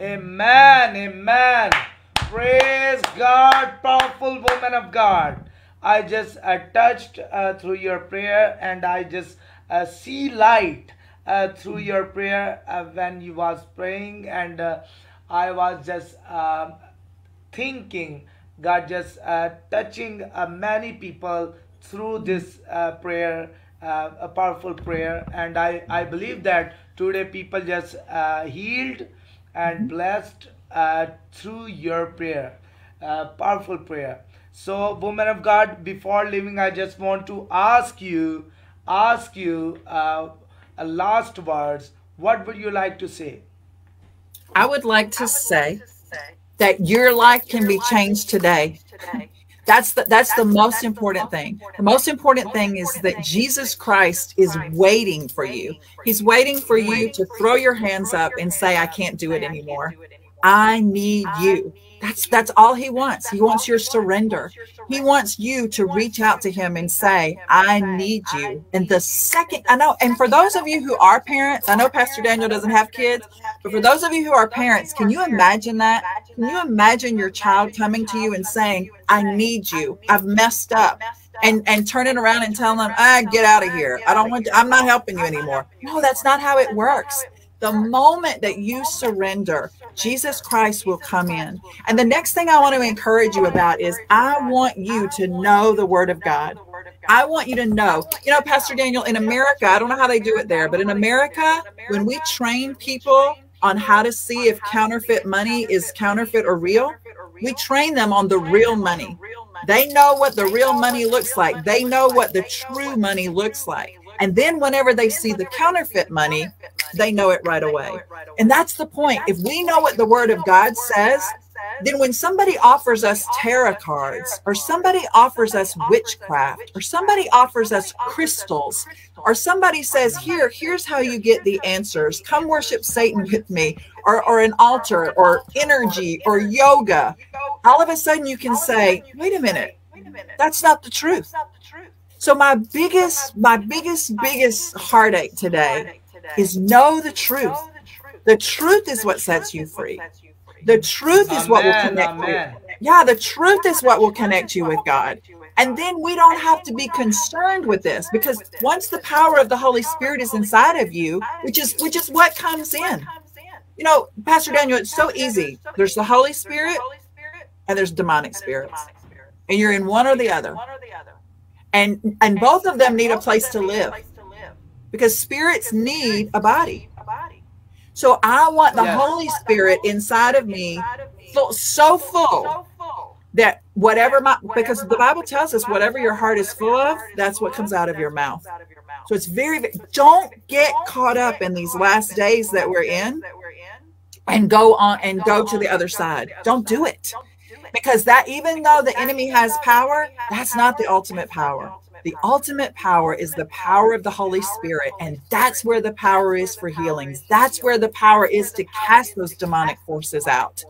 Amen. Amen. Praise God, powerful woman of God. I just uh, touched uh, through your prayer and I just uh, see light uh, through your prayer uh, when you was praying and uh, I was just um, thinking God just touching many people through this prayer, a powerful prayer, and I I believe that today people just healed and blessed uh, through your prayer, uh, powerful prayer. So, woman of God, before leaving, I just want to ask you, ask you, uh, a last words. What would you like to say? I would like to say that your life can be changed today. That's the that's the most important thing. The most important thing is that Jesus Christ is waiting for you. He's waiting for you to throw your hands up and say, I can't do it anymore. I need you. That's that's all he wants. He wants your surrender. He wants you to reach out to him and say, I need you. And the second I know, and for those of you who are parents, I know Pastor Daniel doesn't have kids, but for those of you who are parents, can you imagine that? Can you imagine your child coming to you and saying, I need you. I've messed up. And and turning around and telling them, ah, get out of here. I don't want to, I'm not helping you anymore. No, that's not how it works. The moment that you surrender, Jesus Christ will come in. And the next thing I want to encourage you about is I want you to know the word of God. I want you to know, you know, Pastor Daniel, in America, I don't know how they do it there, but in America, when we train people on how to see if counterfeit money is counterfeit or real, we train them on the real money. They know what the real money looks like, they know what the true money looks like. And then whenever they see the counterfeit money, they know it right away. And that's the point. If we know what the word of God says, then when somebody offers us tarot cards or somebody offers us witchcraft or somebody offers us crystals or somebody says here here's how you get the answers come worship satan with me or, or an altar or energy or yoga all of a sudden you can say wait a minute that's not the truth so my biggest, my biggest, biggest heartache today is know the truth. The truth is what sets you free. The truth is what will connect you. Yeah, the truth is what will connect you with God. And then we don't have to be concerned with this because once the power of the Holy Spirit is inside of you, which is which is what comes in. You know, Pastor Daniel, it's so easy. There's the Holy Spirit and there's demonic spirits. And you're in one or the other and and both of them need a place to live because spirits need a body so i want the yes. holy spirit inside of me full, so full that whatever my because the bible tells us whatever your heart is full of that's what comes out of your mouth so it's very don't get caught up in these last days that we're in and go on and go to the other side don't do it because that even though the enemy has power, that's not the ultimate power. The ultimate power is the power of the Holy Spirit. And that's where the power is for healings. That's where the power is to cast those demonic forces out.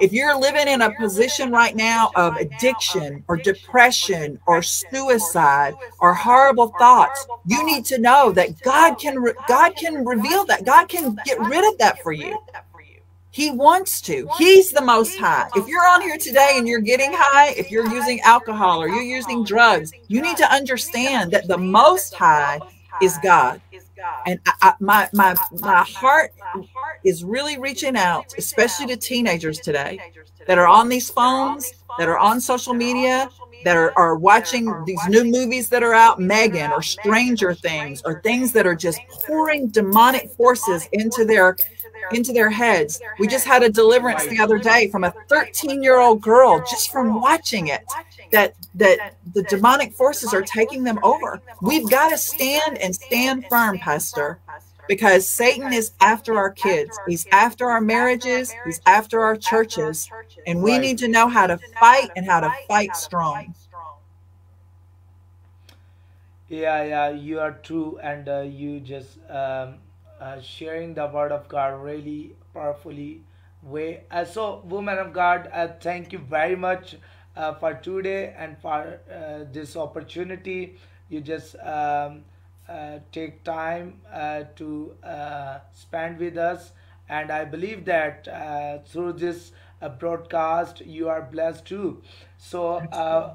If you're living in a position right now of addiction or depression or suicide or horrible thoughts, you need to know that God can God can reveal that. God can get rid of that for you. He wants to. He's the most high. If you're on here today and you're getting high, if you're using alcohol or you're using drugs, you need to understand that the most high is God. And I, I, my my my heart is really reaching out, especially to teenagers today that are on these phones, that are on social media, that are, are watching these new movies that are out, Megan or Stranger Things, or things that are just pouring demonic forces into their into their heads. We just had a deliverance the other day from a 13 year old girl just from watching it that that the demonic forces are taking them over. We've got to stand and stand firm, Pastor, because Satan is after our kids. He's after our marriages. He's after our churches. And we need to know how to fight and how to fight strong. Yeah, yeah, you are true. And uh, you just um, uh, sharing the word of God really powerfully way. Uh, so, woman of God, uh, thank you very much uh, for today and for uh, this opportunity. You just um, uh, take time to spend with us, and I believe that uh, through this uh, broadcast you are blessed too. So, uh,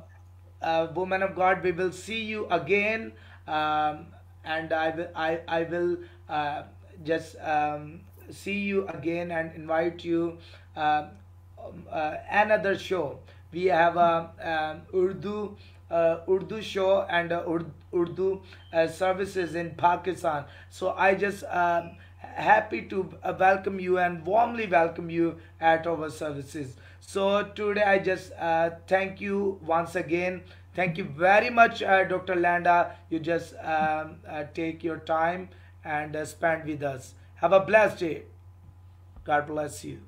uh, woman of God, we will see you again, um, and I will I I will uh, just um, see you again and invite you uh, um, uh, another show. We have a um, Urdu uh, Urdu show and Urdu uh, services in Pakistan. So I just um, happy to uh, welcome you and warmly welcome you at our services. So today I just thank you once again. Thank you very much, Dr. Landa. You just um, take your time and uh, spend with us. Have a blessed day. God bless you.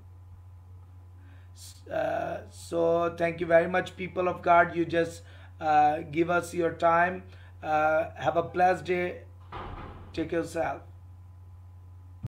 Uh, so thank you very much, people of God. You just uh, give us your time. Uh, have a blessed day. Take yourself.